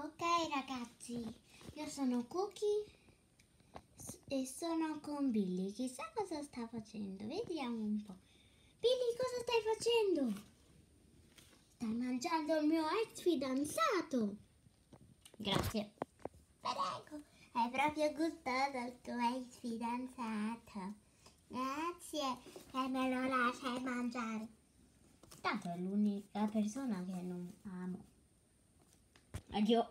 Ok ragazzi, io sono Cookie e sono con Billy. Chissà cosa sta facendo, vediamo un po'. Billy, cosa stai facendo? Stai mangiando il mio ex fidanzato. Grazie. Prego, hai proprio gustato il tuo ex fidanzato. Grazie che me lo lasciai mangiare. Tanto è l'unica persona che non amo. 研究